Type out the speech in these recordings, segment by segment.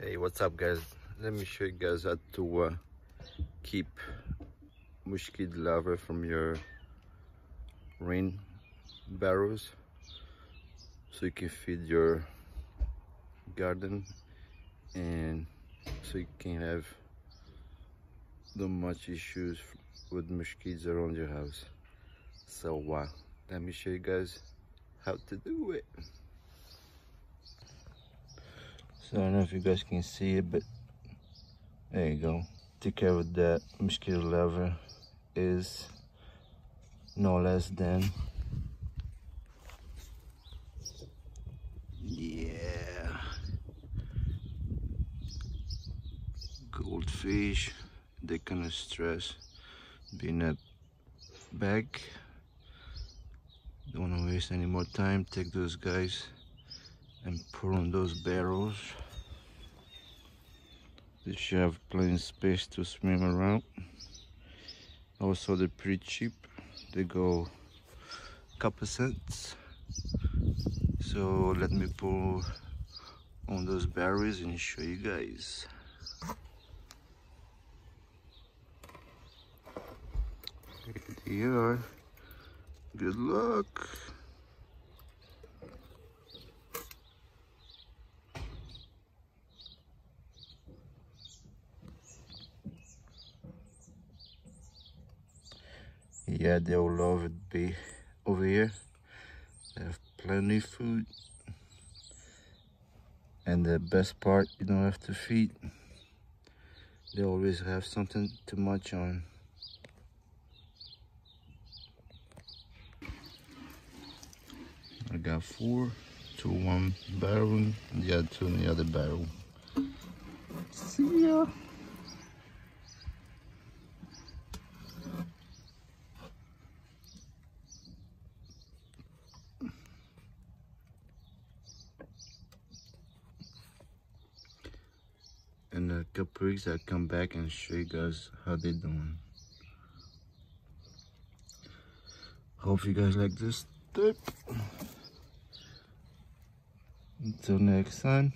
hey what's up guys? Let me show you guys how to uh, keep mosquito larvae from your rain barrels so you can feed your garden and so you can have not much issues with mosquitoes around your house. So uh, let me show you guys how to do it so I don't know if you guys can see it but there you go. Take care of that. Mosquito larva is no less than yeah goldfish. They kind of stress being a bag don't want to waste any more time. Take those guys and put on those barrels they should have plenty of space to swim around. Also they're pretty cheap. They go a couple cents. So let me pull on those barrels and show you guys. Here good luck yeah they'll love it be over here. They have plenty food. And the best part you don't have to feed. They always have something to munch on. I got four to one barrel. And the other two in the other barrel. See ya in a couple weeks I'll come back and show you guys how they're doing. Hope you guys like this tip. Until next time,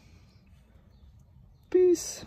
peace.